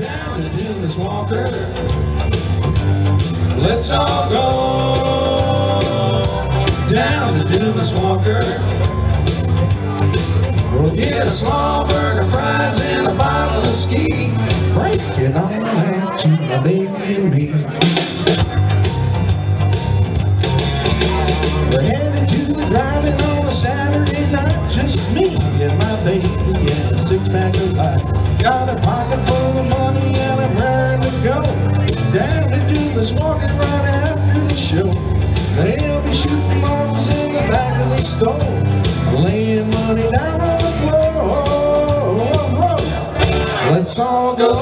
down to Dumas Walker. Let's all go down to Dumas Walker. We'll get a slaw burger, fries, and a bottle of ski. Break it on out to my baby and me. And a six-pack of light. Got a pocket full of money and I'm raring to go. Down to Dumas Walker's right after the show. They'll be shooting marbles in the back of the store, laying money down on the floor. Let's all go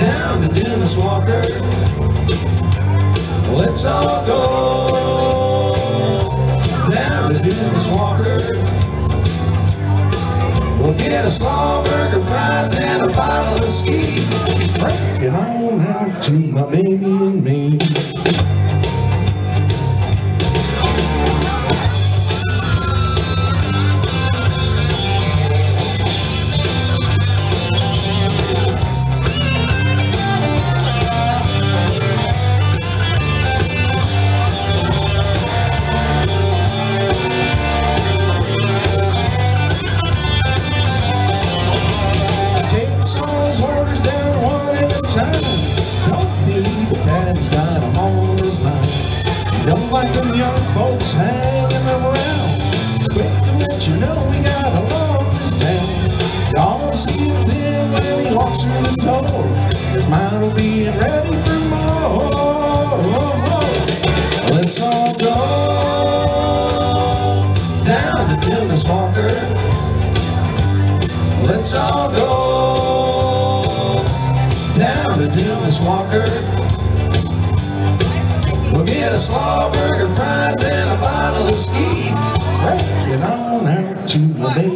down to Dumas Walker. Let's all go Get a slaw burger, fries, and a bottle of ski. Break it on out to my baby and me. Don't like them young folks hanging around. It's quick to let you know we got a love this town. Y'all see him then when he walks through the door. His mind will be ready for more. Let's all go down to Dumas Walker. Let's all go down to Dumas Walker. Get a slaw burger, fries, and a bottle of ski. Break it on out to my